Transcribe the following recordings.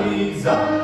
մեր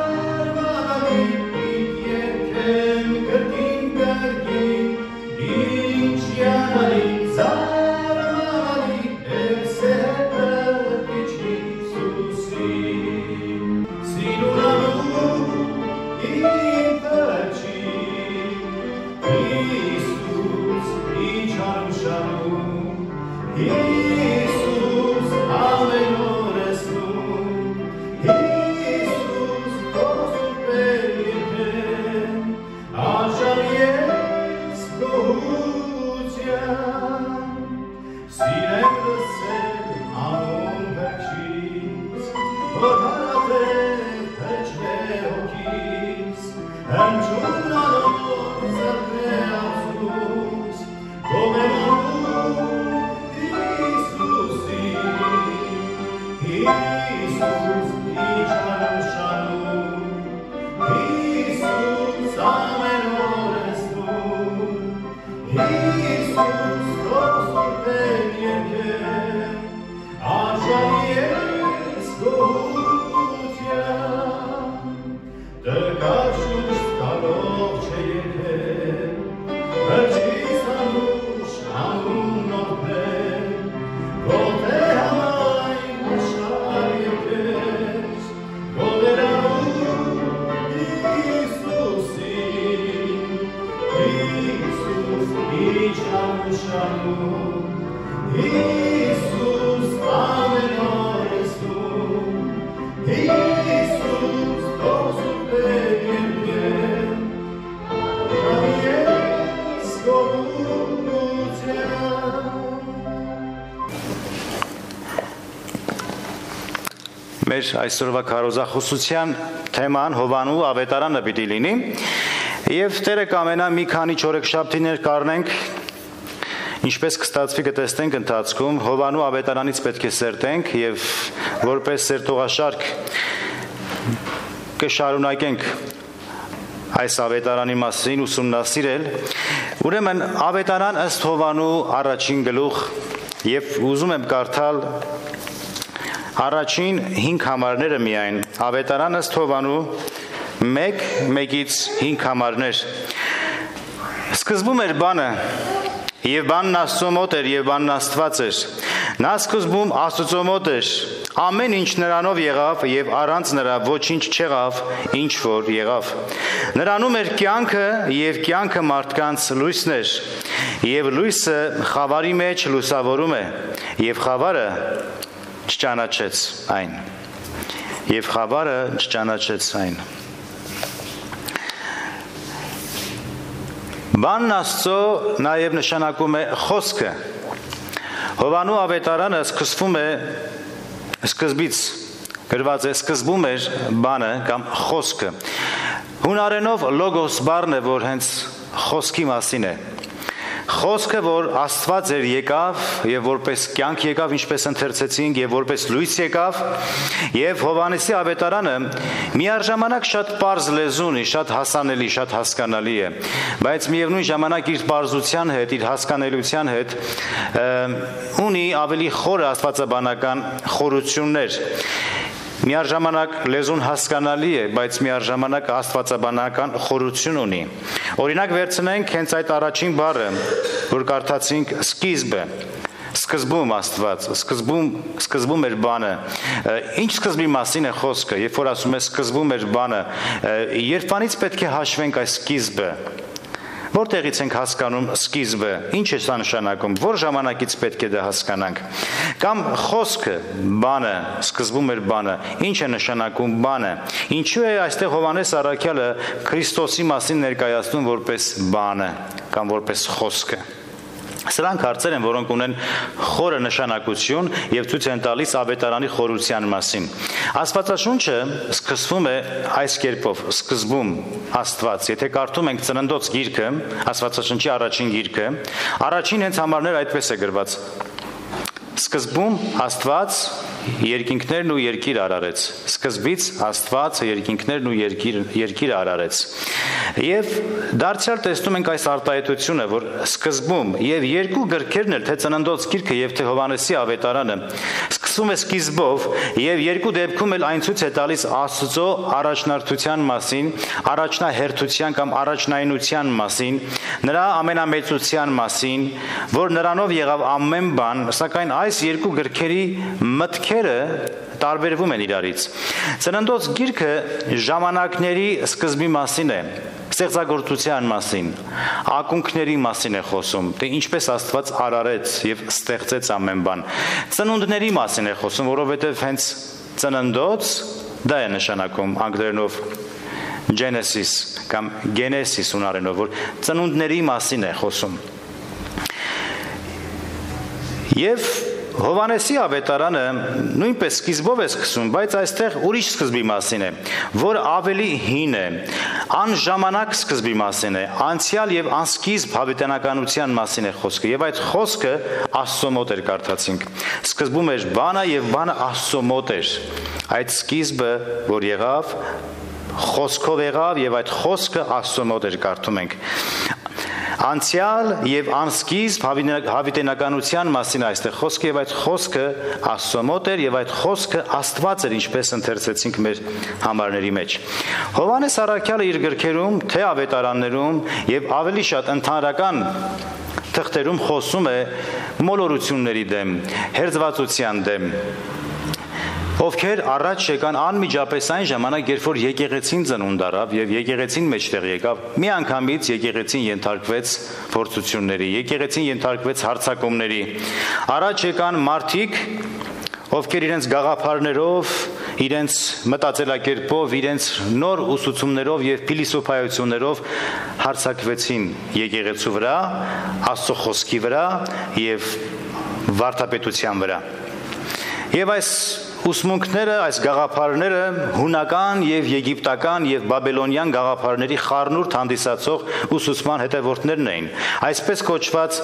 այսօրվա քարոզախոսության թեման Հովանու ավետարանը պիտի լինի։ Եվ Տերը կամենա մի քանի չորեքշաբթիներ կառնենք Ինչպես կստացվի կտեսնենք ընթացքում, Հովանու ավետարանից պետք է սերտենք եւ որպես սերտողաշարք կշարունակենք այս ավետարանի մասին ուսումնասիրել։ Ուրեմն ավետարան ըստ Հովանու առաջին գլուխ եւ ուզում եմ կարդալ Առաջին 5 համարները միայն. Ավետարանը Սթովանու 1 1-ից 5 համարներ Սկզբում էր բանը եւ բանն Աստծո մոտ էր եւ բանն Աստված էր Նա սկզբում Աստծո մոտ էր Ամեն ինչ նրանով եղավ եւ առանց նրա ոչինչ չեղավ, ինչ որ եղավ։ Նրանում էր կյանքը եւ կյանքը մարդկանց լույսն էր։ Եվ լույսը խավարի մեջ լուսավորում է, եւ խավարը չճանաչեց այն եւ խավարը չճանաչեց այն Բանն Աստծո նաև նշանակում է խոսքը Հովանու ավետարանը սկսվում է սկզբից գրված է սկզբում էր բանը կամ խոսքը Հունարենով լոգոս բառն է, որ հենց խոսքի մասին է Խոսքը, որ Աստված էր եկավ եւ որպես կյանք եկավ, ինչպես ընթերցեցինք, եւ որպես լույս եկավ, եւ Հովանեսի ավետարանը միառժամանակ շատ པարզ լեզու ունի, շատ հասանելի, շատ հասկանալի է, բայց միևնույն ժամանակ իր པարզության հետ, իր հասկանելիության հետ ունի ավելի խորը աստվածաբանական խորություններ միառժամանակ լեզուն հասկանալի է, բայց միառժամանակ աստվածաբանական խորություն ունի։ Օրինակ վերցնենք հենց այդ առաջին բառը, որ կարդացինք սկիզբը սկզբում Աստված, սկզբում սկզբում էր բանը։ Ինչ սկզբի մասին է խոսքը, երբ որ ասում է սկզբում էր բանը, երբանից պետք է հաշվենք այս սկիզբը Որտեղից ենք հասկանում սկիզբը, ինչ է սա նշանակում, որ ժամանակից պետք է դա հասկանանք։ Կամ խոսքը, բանը, սկզբում էր բանը, ինչ է նշանակում բանը։ Ինչու է այստեղ Հովանես Արաքյալը Քրիստոսի մասին ներկայացնում որպես բանը կամ որպես խոսքը։ Սրանք հարցեր են, որոնք ունեն խորը նշանակություն եւ ցույց են տալիս ավետարանի խորության մասին։ Աստվածաշունչը սկսվում է այս կերպով՝ սկզբում Աստված։ Եթե կարդում ենք Ծննդոց գիրքը, Աստվածաշնչի առաջին գիրքը, առաջին հենց համարներ այդպես է գրված. Սկզբում Աստված երկինքներն ու երկիր արարեց։ Սկզբից Աստված երկինքներն ու երկիր երկիր արարեց։ Եվ դարձյալ տեսնում ենք այս արտահայտությունը, որ սկզբում եւ երկու գրքերն էլ թե ծննդոց գիրքը եւ թե Հովանեսի ավետարանը սկսում է սկիզբով եւ երկու դեպքում էլ այն ցույց է տալիս Աստծո առաջնորդության մասին, առաջնահերթության կամ առաջնայնության մասին, նրա ամենամեծության մասին, որ նրանով եղավ ամեն բան, սակայն այս երկու գրքերի մտքերը տարբերվում են իրարից։ Ծննդոց գիրքը ժամանակների սկզբի մասին է, ստեղծագործության մասին, ակունքների մասին է խոսում, թե ինչպես Աստված արարեց եւ ստեղծեց ամեն բան։ Ծնունդների մասին է խոսում, որովհետեւ հենց ծննդոց դա է նշանակում անգլերենով Genesis կամ Genesis ունարենով, որ ծնունդների մասին է խոսում։ Եվ Հովանեսի ավետարանը նույնպես սկիզբով է սկսում, բայց այստեղ ուրիշ սկզբի մասին է, որ ավելի հին է, անժամանակ սկզբի մասին է, անցյալ եւ անսկիզբ հավիտենականության մասին է խոսքը, եւ այդ խոսքը Աստծո մոտ էր կարդացինք։ Սկզբում էր բանը եւ բանը Աստծո մոտ էր։ Այդ սկիզբը, որ եղավ, խոսքով եղավ եւ այդ խոսքը Աստծո մոտ էր կարդում ենք անցյալ եւ անսկիզբ հավիտենականության մասին այստեղ խոսքը եւ այդ խոսքը Աստծո մոտ էր եւ այդ խոսքը Աստված էր ինչպես ընթերցեցինք մեր համարների մեջ Հովանես Արաքյալը իր գրքերում թե ավետարաններում եւ ավելի շատ ընդհանրական թղթերում խոսում է մոլորությունների դեմ, հերձվածության դեմ, ովքեր առաջ եկան անմիջապես այն ժամանակ, երբ որ եկեղեցին ծնունդ առավ եւ եկեղեցին մեջտեղ եկավ, մի անգամից եկեղեցին ենթարկվեց փորձությունների, եկեղեցին ենթարկվեց հարցակումների։ Առաջ եկան մարդիկ, ովքեր իրենց գաղափարներով, իրենց մտածելակերպով, իրենց նոր ուսուցումներով եւ փիլիսոփայություններով հարցակվեցին եկեղեցու վրա, Աստծո խոսքի վրա եւ վարդապետության վրա։ Եվ այս Ուսմունքները, այս գաղափարները հունական եւ եգիպտական եւ բաբելոնյան գաղափարների խառնուրդ հանդիսացող ուսուցման հետևորդներն էին։ Այսպես կոչված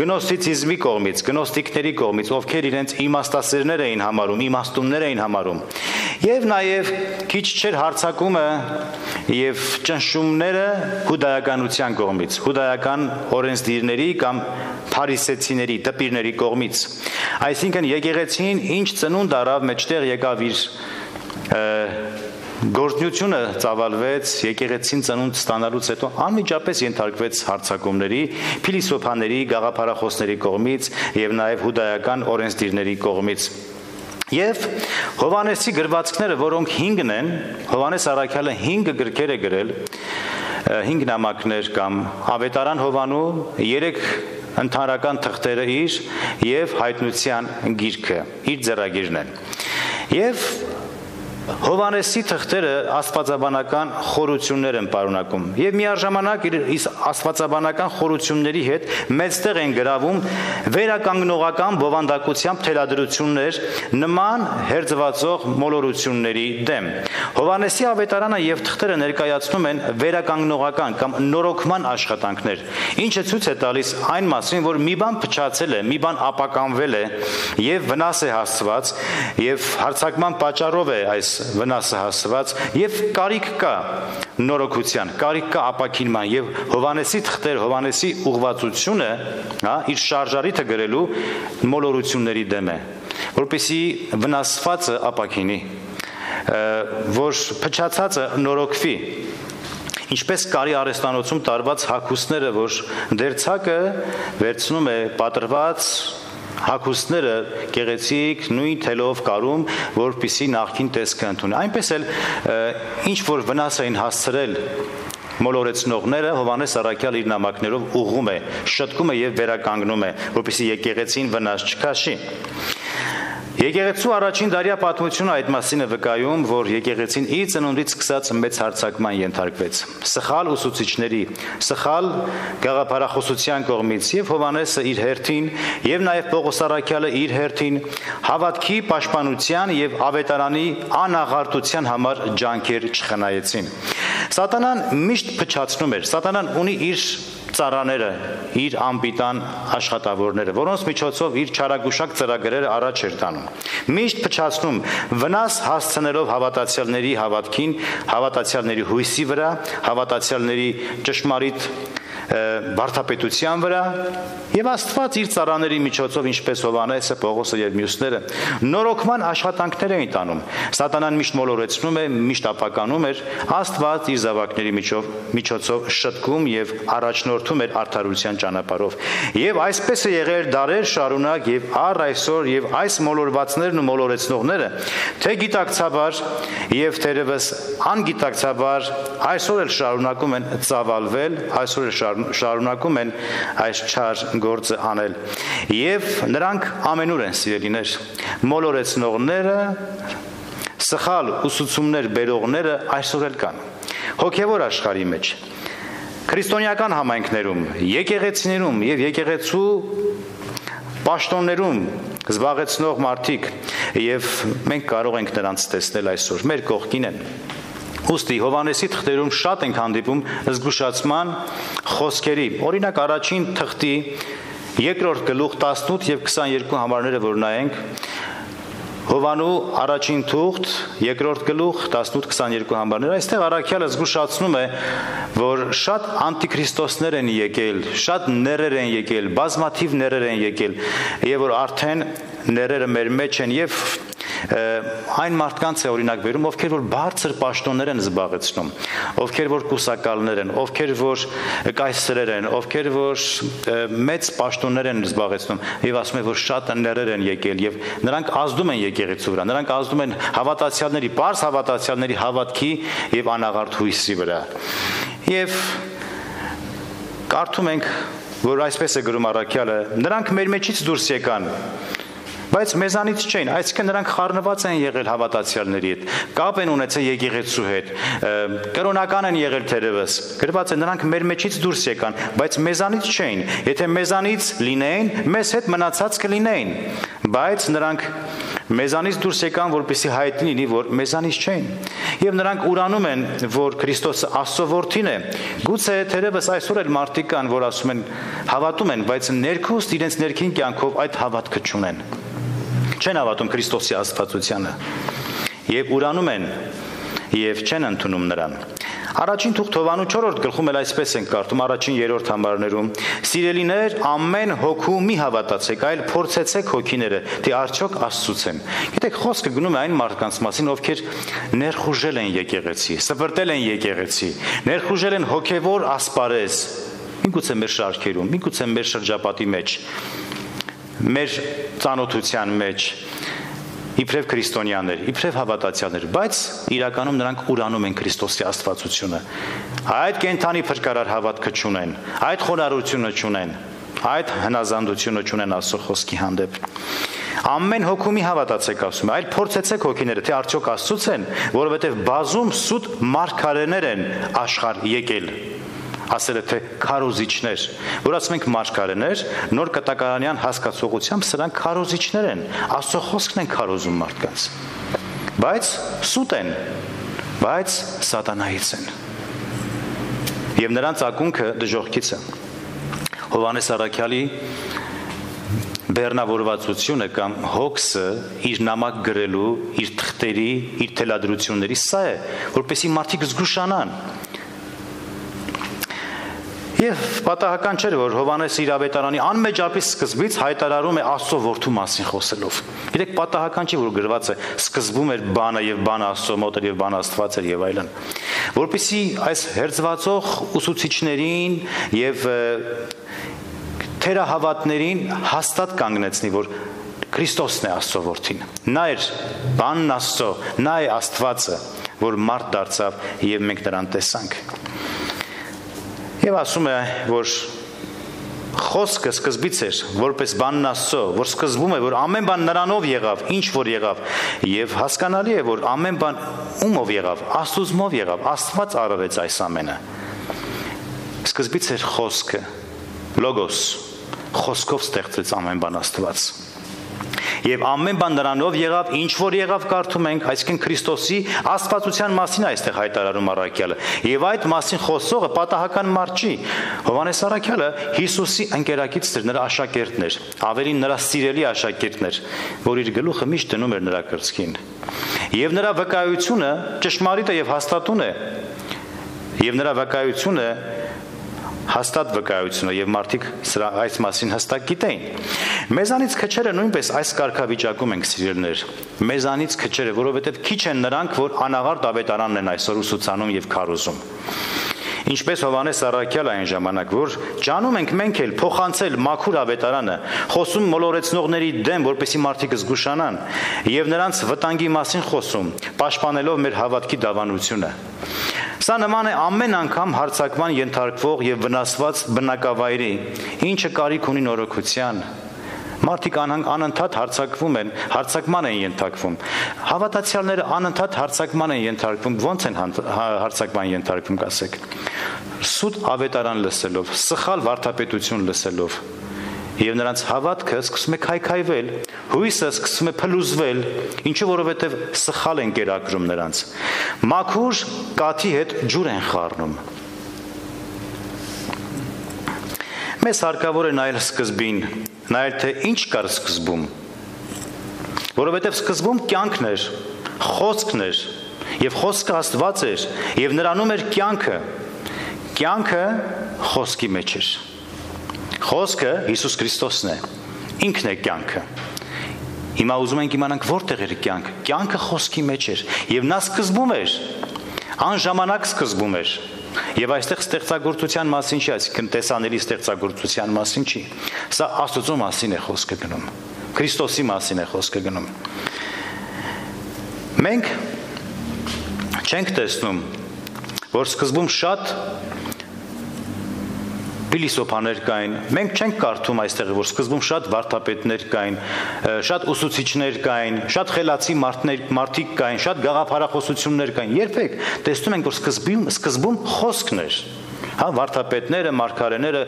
գնոստիցիզմի կողմից, գնոստիկների կողմից, ովքեր իրենց իմաստասերներ էին համարում, իմաստուններ էին համարում։ Եվ նաեւ քիչ չէր հարցակումը եւ ճնշումները հուդայականության կողմից, հուդայական օրենսդիրների կամ փարիսեցիների, դպիրների կողմից։ Այսինքն եկեղեցին ինչ ծնունդ առավ մեջտեղ եկավ իր գործնությունը ծավալվեց եկեղեցին ծնունդ ստանալուց հետո անմիջապես ենթարկվեց հարցակումների, փիլիսոփաների, գաղափարախոսների կողմից եւ նաեւ հուդայական օրենսդիրների կողմից։ Եվ Հովանեսի գրվածքները, որոնք 5-ն են, Հովանես Արաքյալը 5 գրքեր է գրել, 5 նամակներ կամ Ավետարան Հովանու 3 ընդհանրական թղթերը իր եւ հայտնության գիրքը իր ձեռագիրն են եւ Հովանեսի թղթերը աստվածաբանական խորություններ են պարունակում եւ միաժամանակ իր աստվածաբանական խորությունների հետ մեծտեղ են գրավում վերականգնողական բովանդակությամբ թելադրություններ նման հերձվածող մոլորությունների դեմ։ Հովանեսի ավետարանը եւ թղթերը ներկայացնում են վերականգնողական կամ նորոգման աշխատանքներ, ինչը ցույց է տալիս այն մասին, որ մի բան փչացել է, մի բան ապականվել է եւ վնաս է հասցված եւ հարցակման պատճառով է այս վնասը հասցված եւ կարիք կա նորոգության, կարիք կա ապակինման եւ Հովանեսի թղթեր, Հովանեսի ուղղվածությունը, հա, իր շարժարիթը գրելու մոլորությունների դեմ է, որպեսի վնասվածը ապակինի, որ փչացածը նորոգվի Ինչպես կարի արեստանոցում տարված հակուսները, որ դերցակը վերցնում է պատրված հակոստները գեղեցիկ նույն թելով կարում, որպիսի նախքին տեսքը ընդունի։ Այնպես էլ ինչ որ վնաս էին հասցրել մոլորեցնողները Հովանես Արաքյալ իր նամակներով ուղում է, շտկում է եւ վերականգնում է, որպեսզի եկեղեցին վնաս չքաշի։ Եկեղեցու առաջին դարյա պատմությունը այդ մասին է վկայում, որ եկեղեցին իր ծնունդից սկսած մեծ հարցակման ենթարկվեց։ Սխալ ուսուցիչների, սխալ գաղափարախոսության կողմից եւ Հովանեսը իր հերթին եւ նաեւ Պողոս Արաքյալը իր հերթին հավատքի պաշտպանության եւ ավետարանի անաղարտության համար ջանքեր չխնայեցին։ Սատանան միշտ փչացնում էր։ Սատանան ունի իր ծառաները, իր ամբիտան աշխատավորները, որոնց միջոցով իր չարագուշակ ծրագրերը առաջ էր տանում։ Միշտ փչացնում վնաս հասցնելով հավատացյալների հավատքին, հավատացյալների հույսի վրա, հավատացյալների ճշմարիտ վարդապետության վրա եւ Աստված իր цаրաների միջոցով ինչպես Հովանեսը, Պողոսը եւ մյուսները նորոգման աշխատանքներ էին տանում։ Սատանան միշտ մոլորեցնում է, միշտ ապականում էր, Աստված իր զավակների միջով միջոցով շտկում եւ առաջնորդում էր արդարության ճանապարհով։ Եվ այսպես է եղել դարեր շարունակ եւ առ այսօր եւ այս մոլորվածներն ու մոլորեցնողները թե գիտակցաբար եւ թերևս անգիտակցաբար այսօր էլ շարունակում են ծավալվել, այսօր էլ շարունակում են այս չար գործը անել։ Եվ նրանք ամենուր են սիրելիներ։ Մոլորեցնողները, սխալ ուսուցումներ բերողները այսօր էլ կան։ Հոգևոր աշխարհի մեջ քրիստոնեական համայնքներում, եկեղեցիներում եւ եկեղեցու պաշտոններում զբաղեցնող մարդիկ եւ մենք կարող ենք նրանց տեսնել այսօր մեր կողքին են Ոստի Հովանեսի թղթերում շատ ենք հանդիպում զգուշացման խոսքերի։ Օրինակ առաջին թղթի երկրորդ գլուխ 18 եւ 22 համարները որ նայենք Հովանու առաջին թուղթ, երկրորդ գլուխ 18-22 համարներ, այստեղ առաքյալը զգուշացնում է, որ շատ անտիքրիստոսներ են եկել, շատ ներեր են եկել, բազմաթիվ ներեր են եկել, եւ որ արդեն ներերը մեր մեջ են եւ այն մարդկանց է օրինակ վերում, ովքեր որ բարձր պաշտոններ են զբաղեցնում, ովքեր որ կուսակալներ են, ովքեր որ կայսրեր են, ովքեր որ մեծ պաշտոններ են զբաղեցնում եւ ասում է որ շատ ներեր են եկել եւ նրանք ազդում են եկեղեցու վրա, նրանք ազդում են հավատացյալների, པարս հավատացյալների հավատքի եւ անաղարտ հույսի վրա։ Եվ կարդում ենք որ այսպես է գրում առաքյալը. Նրանք մեր մեջից դուրս եկան բայց մեզանից չէին, այսինքն նրանք խառնված են եղել հավատացյալների հետ, կապ են ունեցել եկեղեցու հետ, կրոնական են եղել թերևս։ Գրված է նրանք մեր մեջից դուրս եկան, բայց մեզանից չէին։ Եթե մեզանից լինեին, մեզ հետ մնացած կլինեին, բայց նրանք մեզանից դուրս եկան, որպեսի հայտնի լինի, որ մեզանից չէին։ Եվ նրանք ուրանում են, որ Քրիստոսը Աստծո որդին է։ Գուցե թերևս այսօր էլ մարդիկ կան, որ ասում են, հավատում են, բայց ներքուստ իրենց ներքին կյանքով այդ հավատքը չունեն չեն հավատում Քրիստոսի աստվածությանը եւ ուրանում են եւ չեն ընդունում նրան Առաջին թուղթ Հովանու 4-րդ գլխում էլ այսպես են կարդում առաջին երրորդ համարներում. Սիրելիներ, ամեն հոգու մի հավատացեք, այլ փորձեցեք հոգիները, թե արդյոք Աստծուց են։ Գիտեք, խոսքը գնում է այն մարդկանց մասին, ովքեր ներխուժել են եկեղեցի, սվրտել են եկեղեցի, ներխուժել են հոգևոր ասպարեզ։ Միգուցե մեր շարքերում, միգուցե մեր շրջապատի մեջ մեր ծանոթության մեջ իբրև քրիստոնյաներ, իբրև հավատացյալներ, բայց իրականում նրանք ուրանում են Քրիստոսի աստվածությունը։ Այդ կենթանի փրկարար հավատքը չունեն, այդ խոնարհությունը չունեն, այդ հնազանդությունը չունեն Աստծո խոսքի հանդեպ։ Ամեն հոգու մի հավատացեք ասում, այլ փորձեցեք հոգիները, թե արդյոք Աստծուց են, որովհետև բազում սուտ մարգարեներ են աշխարհ եկել ասել է թե քարոզիչներ, որ ասում ենք մարգարեներ, նոր կտակարանյան հասկացողությամբ սրանք քարոզիչներ են, Աստծո խոսքն են քարոզում մարդկանց։ Բայց սուտ են, բայց սատանայից են։ Եվ նրանց ակունքը դժողքից է։ Հովանես Արաքյալի բեռնավորվածությունը կամ հոգսը իր նամակ գրելու, իր թղթերի, իր թելադրությունների սա է, որպեսի մարդիկ զգուշանան Եվ պատահական չէր, որ Հովանես իր ավետարանի անմեջապես սկզբից հայտարարում է Աստծո որդու մասին խոսելով։ Գիտեք, պատահական չի, որ գրված է սկզբում էր բանը եւ բանը Աստծո մոտ էր եւ բանը Աստված էր եւ այլն։ Որպեսզի այս հերձվածող ուսուցիչներին եւ թերահավատներին հաստատ կանգնեցնի, որ Քրիստոսն է Աստծո որդին։ Նա էր բանն Աստծո, նա է Աստվածը, որ մարդ դարձավ եւ մենք նրան տեսանք։ Եվ ասում է, որ խոսքը սկզբից էր որպես բանն Աստծո, որ սկզբում է, որ ամեն բան նրանով եղավ, ինչ որ եղավ, եւ հասկանալի է, որ ամեն բան ումով եղավ, Աստուծմով եղավ, Աստված արարեց այս ամենը։ Սկզբից էր խոսքը, լոգոս, խոսքով ստեղծեց ամեն բան Աստված։ Եվ ամեն բան նրանով եղավ, ինչ որ եղավ կարդում ենք, այսինքն Քրիստոսի աստվածության մասին այստեղ հայտարարում առաքյալը։ Եվ այդ մասին խոսողը պատահական մարդ չի։ Հովանես առաքյալը Հիսուսի ընկերակիցն էր, նրա աշակերտն էր, ավելին նրա սիրելի աշակերտն էր, որ իր գլուխը միշտ դնում էր նրա կրծքին։ Եվ նրա վկայությունը ճշմարիտ է եւ հաստատուն է։ Եվ նրա վկայությունը հաստատ վկայությունը եւ մարդիկ սրա այս մասին հստակ գիտեին։ Մեզանից քչերը նույնպես այս կարգավիճակում ենք սիրելներ։ Մեզանից քչերը, որովհետեւ քիչ են նրանք, որ անաղարտ ավետարանն են այսօր ուսուցանում եւ քարոզում։ Ինչպես Հովանես Առաքյալ այն ժամանակ, որ ջանում ենք մենք էլ փոխանցել մաքուր ավետարանը, խոսում մոլորեցնողների դեմ, որպեսի մարդիկ զգուշանան, եւ նրանց վտանգի մասին խոսում, պաշտպանելով մեր հավատքի դավանությունը։ Սա նման է ամեն անգամ հարցակման ենթարկվող եւ վնասված բնակավայրի, ինչը կարիք ունի նորոգության։ Մարդիկ անընդհատ հարցակվում են, հարցակման են ենթարկվում։ Հավատացյալները անընդհատ հարցակման են ենթարկվում։ Ոնց են հարցակման ենթարկվում, կասեք։ Սուտ ավետարան լսելով, սխալ վարդապետություն լսելով, եւ նրանց հավատքը սկսում է քայքայվել, հույսը սկսում է փլուզվել, ինչու որովհետեւ սխալ են կերակրում նրանց։ Մաքուր կաթի հետ ջուր են խառնում։ Մեզ հարկավոր է նայել սկզբին, նայել թե ինչ կար սկզբում։ Որովհետեւ սկզբում կյանքն էր, խոսքն էր, եւ խոսքը Աստված էր, եւ նրանում էր կյանքը։ Կյանքը խոսքի մեջ էր։ Խոսքը Հիսուս Քրիստոսն է։ Ինքն է կյանքը։ Հիմա ուզում ենք իմանանք որտեղ էր կյանքը։ Կյանքը խոսքի մեջ էր եւ նա սկզբում էր։ Անժամանակ սկզբում էր։ Եվ այստեղ ստեղծագործության մասին չի, այսինքն տեսանելի ստեղծագործության մասին չի։ Սա Աստծո մասին է խոսքը գնում։ Քրիստոսի մասին է խոսքը գնում։ Մենք չենք տեսնում, որ սկզբում շատ փիլիսոփաներ կային։ Մենք չենք կարդում այստեղ, որ սկզբում շատ վարդապետներ կային, շատ ուսուցիչներ կային, շատ խելացի մարդներ, մարդիկ կային, շատ գաղափարախոսություններ կային։ Երբեք տեսնում ենք, որ սկզբում սկզբում խոսքն էր հա վարդապետները, մարգարեները,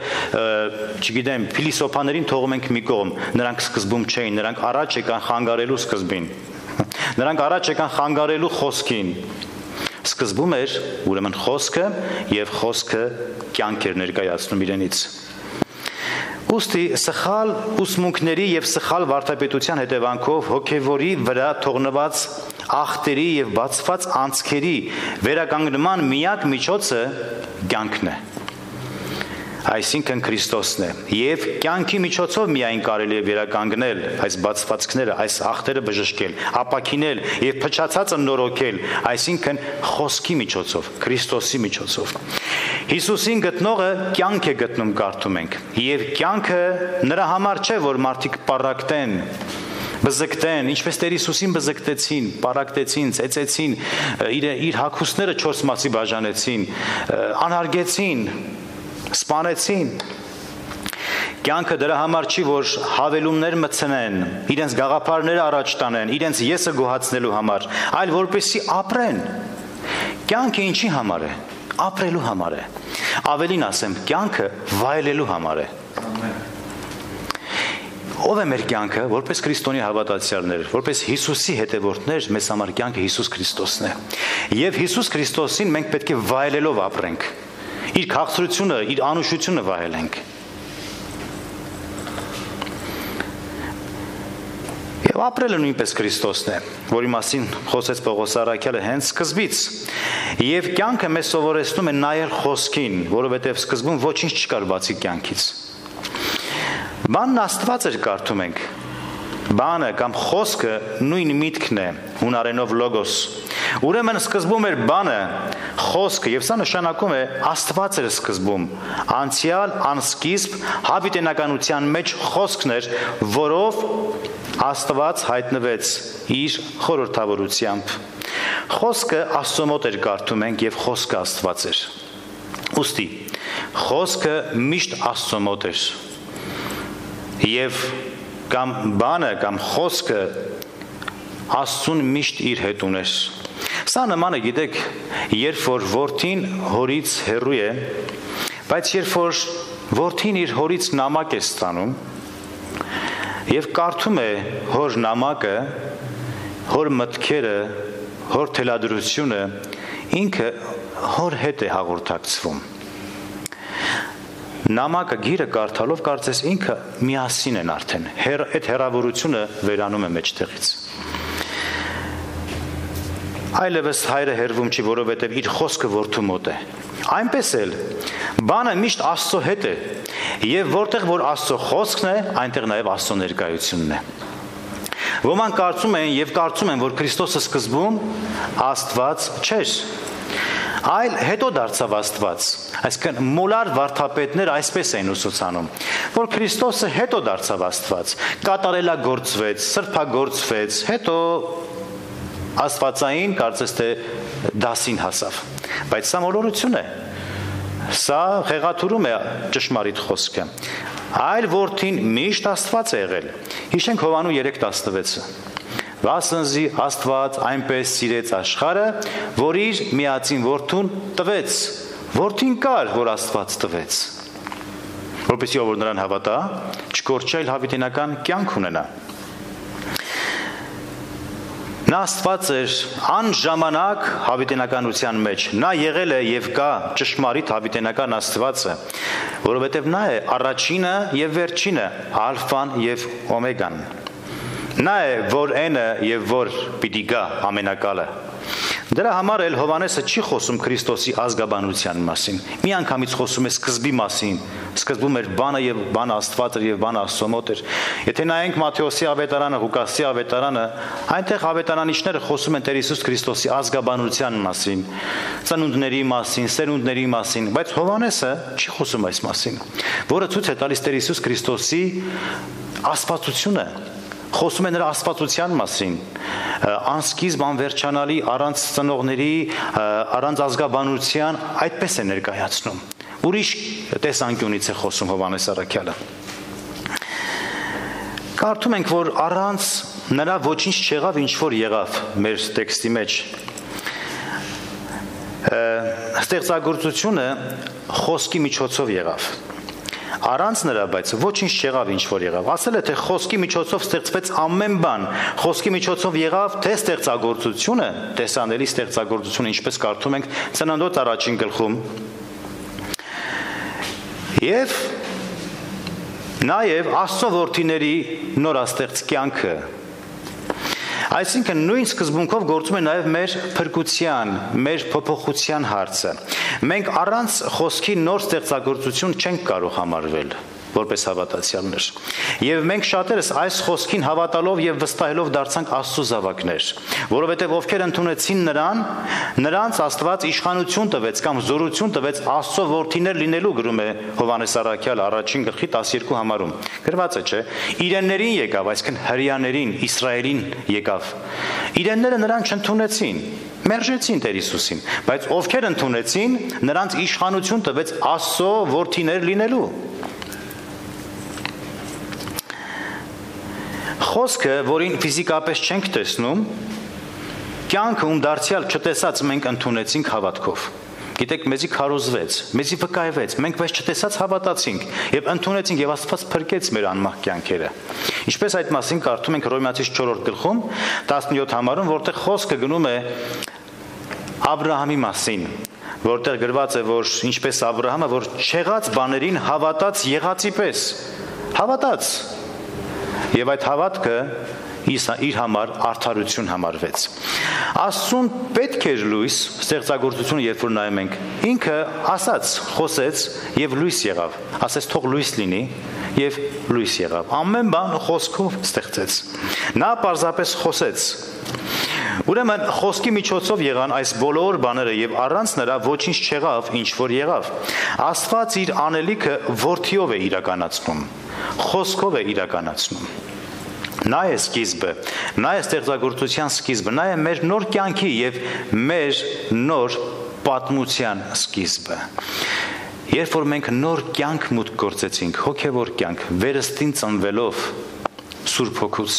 չգիտեմ, փիլիսոփաներին թողում ենք մի կողմ։ Նրանք սկզբում չէին, նրանք առաջ եկան խանգարելու սկզբին։ Նրանք առաջ եկան խանգարելու խոսքին սկզբում էր ուրեմն խոսքը եւ խոսքը կյանք էր ներկայացնում իրենից Ոստի սխալ ուսմունքների եւ սխալ վարդապետության հետևանքով հոգեվորի վրա թողնված ախտերի եւ բացված անցքերի վերականգնման միակ միջոցը կյանքն է այսինքն Քրիստոսն է եւ կյանքի միջոցով միայն կարելի է վերականգնել այս բացվածքները, այս ախտերը բժշկել, ապակինել եւ փչացածը նորոգել, այսինքն խոսքի միջոցով, Քրիստոսի միջոցով։ Հիսուսին գտնողը կյանք է գտնում կարդում ենք եւ կյանքը նրա համար չէ որ մարդիկ պարակտեն բզկտեն, ինչպես Տեր Հիսուսին բզկտեցին, պարակտեցին, ծեծեցին, իր իր հակուսները 4 մասի բաժանեցին, անհարգեցին, սպանեցին Կյանքը դրա համար չի, որ հավելումներ մցնեն, իրենց գաղափարները առաջ տանեն, իրենց եսը գոհացնելու համար, այլ որպեսի ապրեն։ Կյանքը ինչի համար է։ Ապրելու համար է։ Ավելին ասեմ, կյանքը վայելելու համար է։ Ո՞վ է մեր կյանքը, որպես քրիստոնյա հավատացյալներ, որպես Հիսուսի հետևորդներ, մեզ համար կյանքը Հիսուս Քրիստոսն է։ Եվ Հիսուս Քրիստոսին մենք պետք է վայելելով ապրենք իր քաղցրությունը, իր անուշությունը վայելենք։ Եվ ապրելը նույնպես Քրիստոսն է, որի մասին խոսեց Պողոս Արաքյալը հենց սկզբից։ Եվ կյանքը մեզ սովորեցնում է նայել խոսքին, որովհետև սկզբում ոչինչ չկար բացի կյանքից։ Բանն Աստված էր կարդում ենք, բանը կամ խոսքը նույն միտքն է հունարենով լոգոս ուրեմն սկզբում էր բանը խոսքը եւ սա նշանակում է աստված էր սկզբում անցյալ անսկիզբ հավիտենականության մեջ խոսքն էր որով աստված հայտնվեց իր խորհրդավորությամբ խոսքը աստծո մոտ էր կարդում ենք եւ խոսքը աստված էր ուստի խոսքը միշտ աստծո մոտ էր եւ կամ բանը կամ խոսքը Աստծուն միշտ իր հետ ուներ։ Սա նման է, գիտեք, երբ որ որդին հորից հեռու է, բայց երբ որ որդին իր հորից նամակ է ստանում, եւ կարդում է հոր նամակը, հոր մտքերը, հոր թելադրությունը, ինքը հոր հետ է հաղորդակցվում նամակը գիրը կարդալով կարծես ինքը միասին են արդեն հեր այդ հերավորությունը վերանում է մեջտեղից այլևս հայրը հերվում չի որովհետև իր խոսքը որդու մոտ է այնպես էլ բանը միշտ աստծո հետ է եւ որտեղ որ աստծո խոսքն է այնտեղ նաեւ աստծո ներկայությունն է ոմանք կարծում են եւ կարծում են որ Քրիստոսը սկզբում Աստված չէր այլ հետո դարձավ Աստված։ Այսինքն մոլար վարդապետներ այսպես են ուսուցանում, որ Քրիստոսը հետո դարձավ Աստված, կատարելագործվեց, սրբագործվեց, հետո Աստվածային կարծես թե դասին հասավ։ Բայց սա մոլորություն է։ Սա խեղաթուրում է ճշմարիտ խոսքը։ Այլ որդին միշտ Աստված է եղել։ Հիշենք Հովանու 3:16-ը։ Վասնզի Աստված այնպես սիրեց աշխարը, որ իր միածին որդուն տվեց։ Որդին կար, որ Աստված տվեց։ Որպեսզի ով որ նրան հավատա, չկորչել հավիտենական կյանք ունենա։ Նա Աստված էր անժամանակ հավիտենականության մեջ։ Նա եղել է եւ կա ճշմարիտ հավիտենական Աստվածը, որովհետեւ նա է առաջինը եւ վերջինը, ալֆան եւ օմեգան։ Նա է, որ այնը եւ որ պիտի գա ամենակալը։ Դրա համար էլ Հովանեսը չի խոսում Քրիստոսի ազգաբանության մասին։ Մի անգամից խոսում է սկզբի մասին։ Սկզբում էր բանը եւ բանը Աստվածը եւ բանը Աստծո մոտ էր։ Եթե նայենք Մատթեոսի ավետարանը, Ղուկասի ավետարանը, այնտեղ ավետարանիչները խոսում են Տեր Հիսուս Քրիստոսի ազգաբանության մասին, ծնունդների մասին, սերունդների մասին, բայց Հովանեսը չի խոսում այս մասին, որը ցույց է տալիս Տեր Հիսուս Քրիստոսի աստվածությունը խոսում է նրա աստվածության մասին անսկիզբ անվերջանալի առանց ծնողների առանց ազգաբանության այդպես է ներկայացնում ուրիշ տեսանկյունից է խոսում Հովանես Արաքյալը Կարդում ենք, որ առանց նրա ոչինչ չեղավ, ինչ որ եղավ մեր տեքստի մեջ։ Ստեղծագործությունը խոսքի միջոցով եղավ Առանց նրա բայց ոչինչ չեղավ ինչ որ եղավ։ Ասել է թե խոսքի միջոցով ստեղծվեց ամեն բան։ Խոսքի միջոցով եղավ թե ստեղծագործությունը, տեսանելի ստեղծագործությունը, ինչպես կարդում ենք ծննդոց առաջին գլխում։ Եվ նաև Աստծո որդիների նորաստեղծ կյանքը Այսինքն նույն սկզբունքով գործում է նաև մեր փրկության, մեր փոփոխության հարցը։ Մենք առանց խոսքի նոր ստեղծագործություն չենք կարող համարվել որպես հավատացյալներ։ Եվ մենք շատերս այս խոսքին հավատալով եւ վստահելով դարձանք Աստծո զավակներ, որովհետեւ ովքեր ընդունեցին նրան, նրանց Աստված իշխանություն տվեց կամ զորություն տվեց Աստծո որդիներ լինելու գրում է Հովանես Առաքյալ առաջին գլխի 12 համարում։ Գրված է, չէ՞։ Իրեններին եկավ, այսինքն հрьяաներին, Իսրայելին եկավ։ Իրենները նրան չընդունեցին, մերժեցին Տեր Հիսուսին, բայց ովքեր ընդունեցին, նրանց իշխանություն տվեց Աստծո որդիներ լինելու։ Խոսքը, որին ֆիզիկապես չենք տեսնում, կյանքը ում դարձյալ չտեսած մենք ընդունեցինք հավատքով։ Գիտեք, մեզի քարոզվեց, մեզի վկայվեց, մենք բայց չտեսած հավատացինք եւ ընդունեցինք եւ Աստված փրկեց մեր անմահ կյանքերը։ Ինչպես այդ մասին կարդում ենք Հռոմեացիս 4-րդ գլխում 17 համարում, որտեղ խոսքը գնում է Աբ รา համի մասին, որտեղ գրված է, որ ինչպես Աբ รา համը, որ չեղած բաներին հավատաց եղածի պես։ Հավատաց, եւ այդ հավատքը իր համար արդարություն համարվեց։ Աստծուն պետք էր լույս, ստեղծագործությունը երբ որ նայում ենք, ինքը ասաց, խոսեց եւ լույս եղավ։ Ասես թող լույս լինի եւ լույս եղավ։ Ամեն բան խոսքով ստեղծեց։ Նա պարզապես խոսեց։ Ուրեմն խոսքի միջոցով եղան այս բոլոր բաները եւ առանց նրա ոչինչ չեղավ, ինչ որ եղավ։ Աստված իր անելիքը ворթիով է իրականացնում խոսքով է իրականացնում։ Նա է սկիզբը, նա է ստեղծագործության սկիզբը, նա է մեր նոր կյանքի եւ մեր նոր պատմության սկիզբը։ Երբ որ մենք նոր կյանք մուտք գործեցինք, հոգևոր կյանք, վերստին ծնվելով Սուրբ Հոգուց,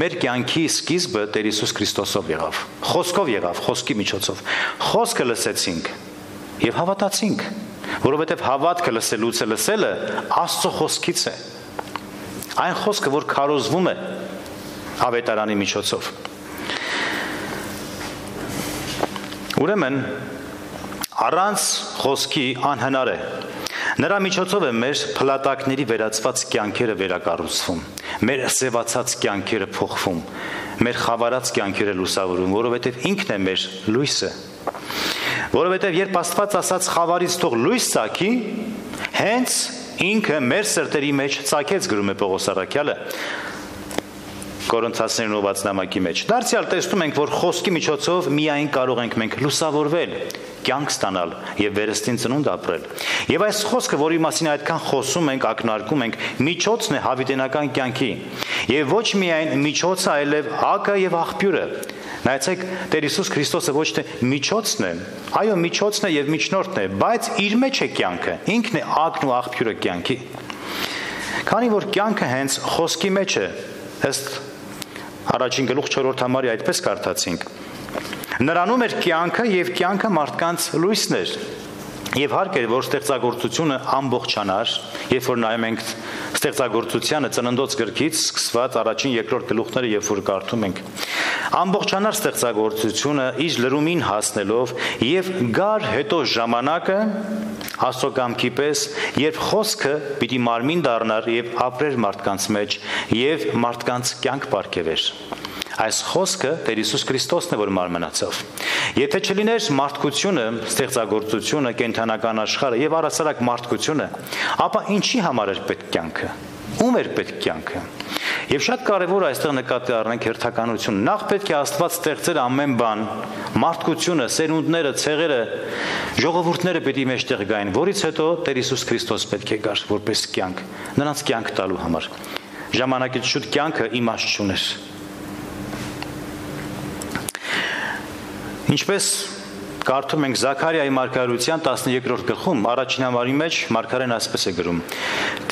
մեր կյանքի սկիզբը Տեր Հիսուս Քրիստոսով եղավ։ Խոսքով եղավ, խոսքի միջոցով։ Խոսքը լսեցինք եւ հավատացինք որովհետև հավատքը լսելուց է լսելը Աստծո խոսքից է։ Այն խոսքը, որ քարոզվում է ավետարանի միջոցով։ Ուրեմն առանց խոսքի անհնար է Նրա միջոցով է մեր փլատակների վերածված կյանքերը վերակառուցվում, մեր սևացած կյանքերը փոխվում, մեր խավարած կյանքերը լուսավորում, որովհետև ինքն է մեր լույսը։ Որովհետև երբ Աստված ասաց խավարից թող լույս ցակի, հենց ինքը մեր սրտերի մեջ ցակեց գրում է Պողոս Արաքյալը Կորինթացիներին ուղված նամակի մեջ։ Դարձյալ տեսնում ենք, որ խոսքի միջոցով միայն կարող ենք մենք լուսավորվել, կյանք ստանալ եւ վերստին ծնունդ ապրել։ Եվ այս խոսքը, որի մասին այդքան խոսում ենք, ակնարկում ենք, միջոցն է հավիտենական կյանքի։ Եվ ոչ միայն միջոցը, այլև ակը եւ աղբյուրը։ Նայեցեք, Տեր Հիսուս Քրիստոսը ոչ թե միջոցն է, այո, միջոցն է եւ միջնորդն է, բայց իր մեջ է կյանքը։ Ինքն է ակն ու աղբյուրը կյանքի։ Քանի որ կյանքը հենց խոսքի մեջ է, ըստ առաջին գլուխ 4-րդ համարի այդպես կարդացինք։ Նրանում էր կյանքը եւ կյանքը մարդկանց լույսն էր։ Եվ հարկ էր, որ ստեղծագործությունը ամբողջանար, երբ որ նայում ենք ստեղծագործությանը ծննդոց գրքից սկսված առաջին երկրորդ գլուխները, երբ որ կարդում ենք, ամբողջանար ստեղծագործությունը իր լրումին հասնելով եւ գար հետո ժամանակը Աստծո կամքի պես, երբ խոսքը պիտի մարմին դառնար եւ ապրեր մարդկանց մեջ եւ մարդկանց կյանք ապարգևեր։ Այս խոսքը Տեր Հիսուս Քրիստոսն է, որ մարմնացավ։ Եթե չլիներ մարդկությունը, ստեղծագործությունը, կենթանական աշխարհը եւ առասարակ մարդկությունը, ապա ինչի համար էր պետք կյանքը։ Ում էր պետք կյանքը։ Եվ շատ կարևոր է այստեղ նկատի առնենք հերթականություն։ Նախ պետք է Աստված ստեղծեր ամեն բան, մարդկությունը, սերունդները, ցեղերը, ժողովուրդները պետք է մեջտեղ գային, որից հետո Տեր Հիսուս Քրիստոս պետք է գար որպես կյանք, նրանց կյանք տալու համար։ Ժամանակից շուտ կյանքը իմաստ չուներ։ Ինչպես Կարդում ենք Զաքարիայի մարգարության 12-րդ գլխում, առաջին համարի մեջ մարգարեն ասպես է գրում.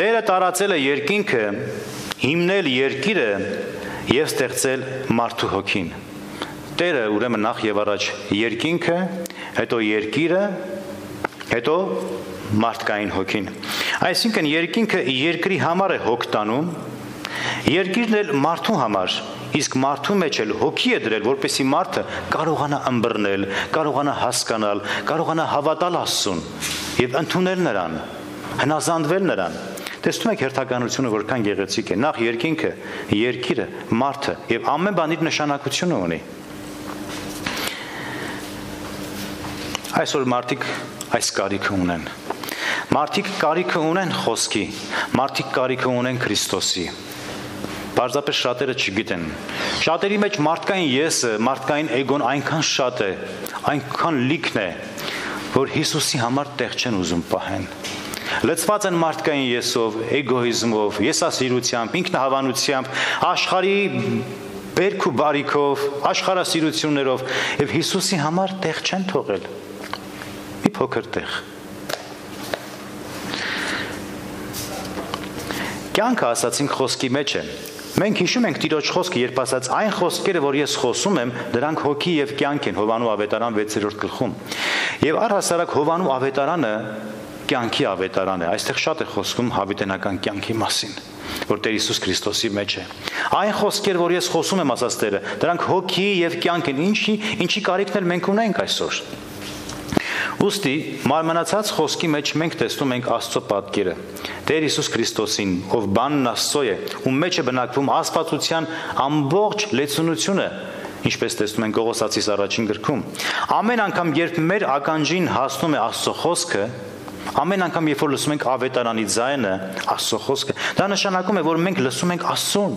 Տերը տարածել է երկինքը, հիմնել երկիրը եւ ստեղծել մարդու հոգին։ Տերը ուրեմն նախ եւ առաջ երկինքը, հետո երկիրը, հետո մարդկային հոգին։ Այսինքն երկինքը երկրի համար է հոգ տանում, երկիրն էլ մարդու համար Իսկ մարդու մեջ էլ հոգի է դրել, որպեսի մարդը կարողանա ըմբռնել, կարողանա հասկանալ, կարողանա հավատալ Աստծուն եւ ընդունել նրան, հնազանդվել նրան։ Տեսնում եք հերթականությունը որքան գեղեցիկ է։ Նախ երկինքը, երկիրը, մարդը եւ ամեն բան իր նշանակությունը ունի։ Այսօր մարդիկ այս կարիքը ունեն։ Մարդիկ կարիքը ունեն խոսքի, մարդիկ կարիքը ունեն Քրիստոսի։ Պարզապես շատերը չգիտեն։ Շատերի մեջ մարդկային եսը, մարդկային էգոն այնքան շատ է, այնքան լիքն է, որ Հիսուսի համար տեղ չեն ուզում պահեն։ Լծված են մարդկային եսով, էգոիզմով, եսասիրությամբ, ինքնահավանությամբ, աշխարհի բերք ու բարիքով, աշխարհասիրություններով եւ Հիսուսի համար տեղ չեն թողել։ Մի փոքր տեղ։ Կյանքը ասացինք խոսքի մեջ է։ Մենք հիշում ենք Տիրոջ խոսքը, երբ ասաց այն խոսքերը, որ ես խոսում եմ, դրանք հոգի եւ կյանք են Հովանու ավետարան 6-րդ գլխում։ Եվ առհասարակ Հովանու ավետարանը կյանքի ավետարան է։ Այստեղ շատ է խոսքում հավիտենական կյանքի մասին, որ Տեր Հիսուս Քրիստոսի մեջ է։ Այն խոսքեր, որ ես խոսում եմ, ասած Տերը, դրանք հոգի եւ կյանք են։ Ինչի, ինչի կարիքն էլ մենք ունենք այսօր։ Ոստի մարմնացած խոսքի մեջ մենք տեսնում ենք Աստծո պատկերը։ Տեր Հիսուս Քրիստոսին, ով բանն Աստծո է, ում մեջ է բնակվում աստվածության ամբողջ լեցունությունը, ինչպես տեսնում ենք Գողոսացիս առաջին գրքում։ Ամեն անգամ, երբ մեր ականջին հասնում է Աստծո խոսքը, ամեն անգամ, երբ որ լսում ենք ավետարանի ձայնը, Աստծո խոսքը, դա նշանակում է, որ մենք լսում ենք Աստծուն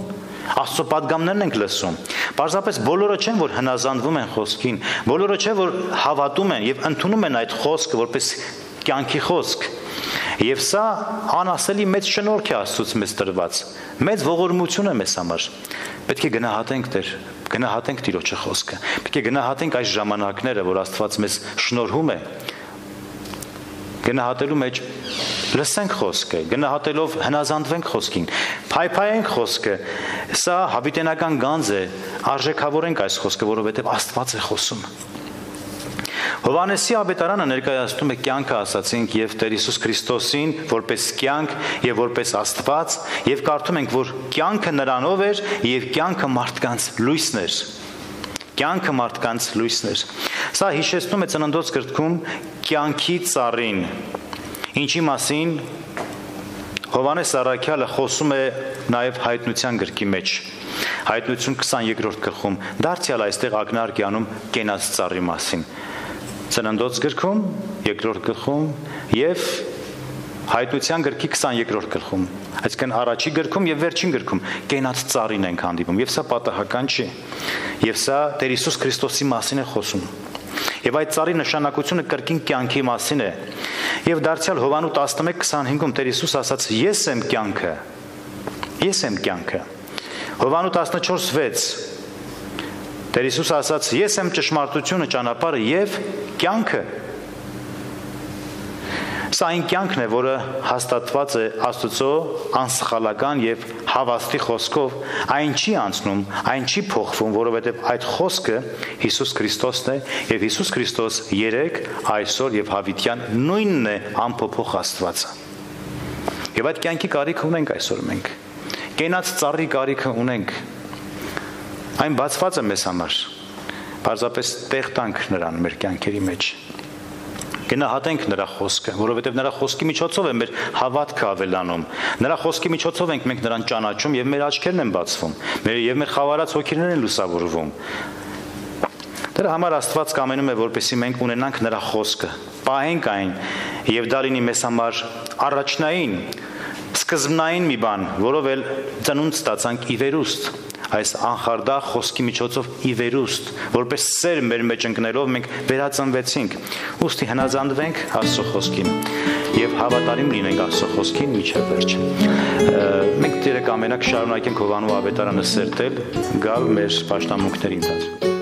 Աստծո падգամներն ենք լսում։ Պարզապես բոլորը չեն որ հնազանդվում են խոսքին, բոլորը չէ որ հավատում են եւ ընդունում են այդ խոսքը որպես կյանքի խոսք։ Եվ սա անասելի մեծ շնորհք է Աստծոց մեզ տրված։ Մեծ ողորմություն է մեզ համար։ Պետք է գնահատենք Տեր, գնահատենք Տիրոջը խոսքը։ Պետք է գնահատենք այս ժամանակները, որ Աստված մեզ շնորհում է։ Գնահատելու մեջ լսենք խոսքը, գնահատելով հնազանդվենք խոսքին, փայփայենք խոսքը։ Սա հավիտենական գանձ է, արժեքավորենք այս խոսքը, որովհետև Աստված է խոսում։ Հովանեսի ավետարանը ներկայացնում է կյանքը ասացինք եւ Տեր Հիսուս Քրիստոսին որպես կյանք եւ որպես Աստված եւ կարդում ենք որ կյանքը նրանով էր եւ կյանքը մարդկանց լույսն էր կյանքը մարդկանց լույսն էր սա հիշեցնում է ծննդոց գրքում կյանքի ծառին ինչի մասին Հովանես Արաքյալը խոսում է նաև հայտնության գրքի մեջ հայտնություն 22-րդ գլխում դարձյալ այստեղ ակնարկյանում կենաց ծառի մասին Ծննդոց գրքում, երկրորդ գլխում եւ Հայտնության գրքի 22-րդ գլխում, այսինքն առաջի գրքում եւ վերջին գրքում կենաց ծառին ենք հանդիպում եւ սա պատահական չի։ Եվ սա Տեր Հիսուս Քրիստոսի մասին է խոսում։ Եվ այդ ծառի նշանակությունը կրկին կյանքի մասին է։ Եվ դարձյալ Հովանու 11:25-ում Տեր Հիսուս ասաց. Ես եմ կյանքը։ Ես եմ կյանքը։ Հովանու 14:6 Տեր Հիսուս ասաց. Ես եմ ճշմարտությունը, ճանապարհը եւ կյանքը։ Սա այն կյանքն է, որը հաստատված է Աստծո անսխալական եւ հավաստի խոսքով, այն չի անցնում, այն չի փոխվում, որովհետեւ այդ խոսքը Հիսուս Քրիստոսն է եւ Հիսուս Քրիստոս երեք, այսօր եւ հավիտյան նույնն է ամփոփող Աստվածը։ Եվ այդ կյանքի կարիք ունենք այսօր մենք։ Կենաց ծառի կարիքը ունենք Այն բացված է մեզ համար։ Պարզապես տեղ տանք նրան մեր կյանքերի մեջ։ Գնահատենք նրա խոսքը, որովհետև նրա խոսքի միջոցով է մեր հավատքը ավելանում։ Նրա խոսքի միջոցով ենք մենք նրան ճանաչում եւ մեր աչքերն են բացվում։ Մեր եւ մեր խավարած հոգիներն են լուսավորվում։ Դրա համար Աստված կամենում է, որպեսզի մենք ունենանք նրա խոսքը, պահենք այն եւ դա լինի մեզ համար առաջնային, սկզբնային մի բան, որով էլ ծնունդ ստացանք ի վերուստ այս անխարդախ խոսքի միջոցով ի վերուստ, որպես սեր մեր մեջ ընկնելով մենք վերածնվեցինք։ Ոստի հնազանդվենք Աստծո խոսքին եւ հավատարիմ լինենք Աստծո խոսքին միջև վերջ։ Մենք դերը կամենակ շարունակենք Հովանու ավետարանը սերտել, գալ մեր աշտամունքների ընթացքում։